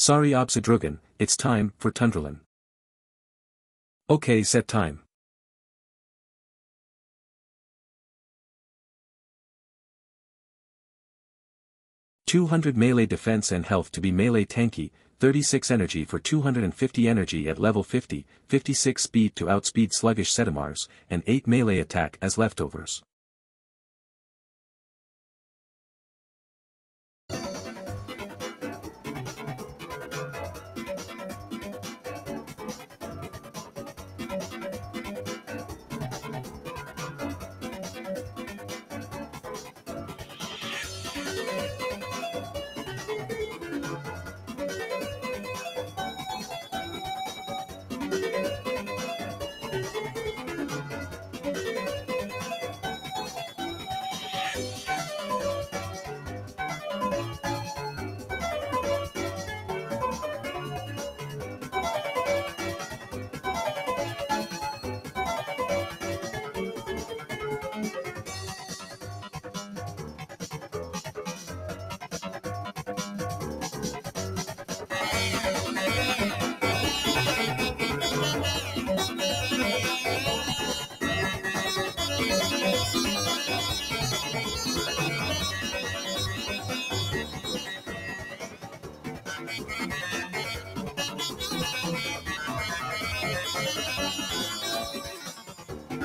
Sorry Obsidrugon, it's time for Tundrolen. Okay set time. Two hundred melee defense and health to be melee tanky, 36 energy for 250 energy at level 50, 56 speed to outspeed sluggish Sedimars, and 8 melee attack as leftovers.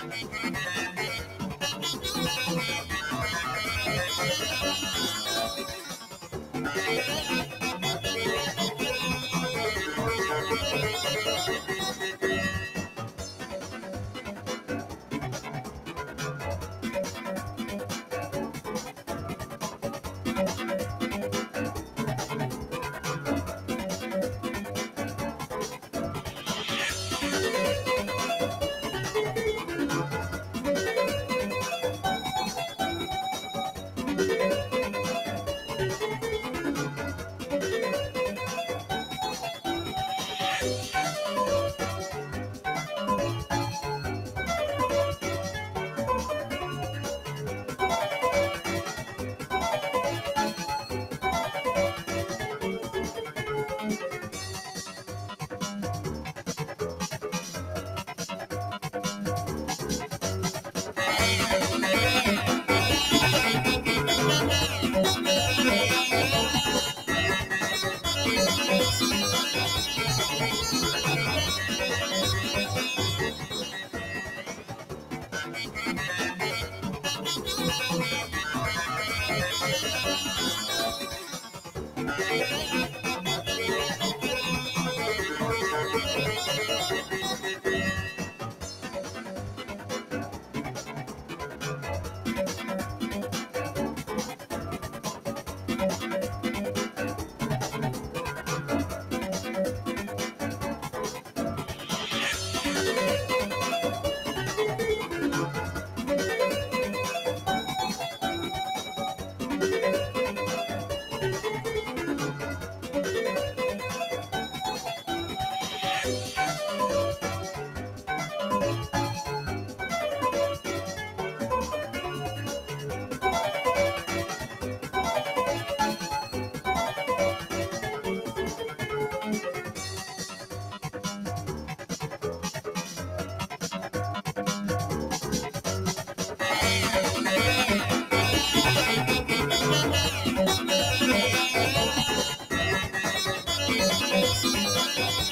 Thank you. Thank you.